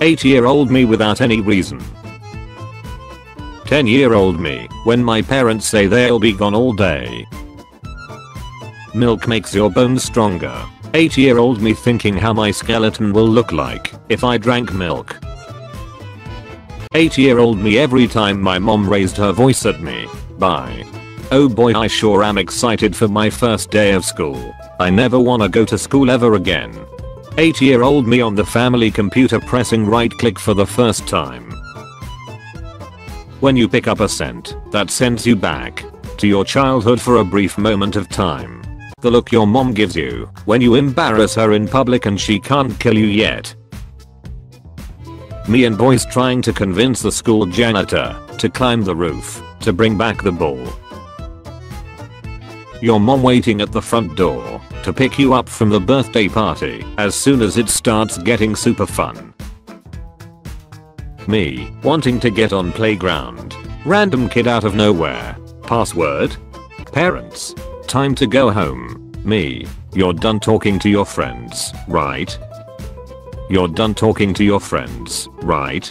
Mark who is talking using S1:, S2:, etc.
S1: 8 year old me without any reason. 10 year old me when my parents say they'll be gone all day. Milk makes your bones stronger. 8 year old me thinking how my skeleton will look like if I drank milk. 8 year old me every time my mom raised her voice at me. Bye. Oh boy I sure am excited for my first day of school. I never wanna go to school ever again. 8 year old me on the family computer pressing right click for the first time. When you pick up a scent that sends you back to your childhood for a brief moment of time. The look your mom gives you when you embarrass her in public and she can't kill you yet. Me and boys trying to convince the school janitor to climb the roof to bring back the ball. Your mom waiting at the front door to pick you up from the birthday party as soon as it starts getting super fun. Me wanting to get on playground. Random kid out of nowhere. Password? Parents. Time to go home. Me. You're done talking to your friends, right? You're done talking to your friends, right?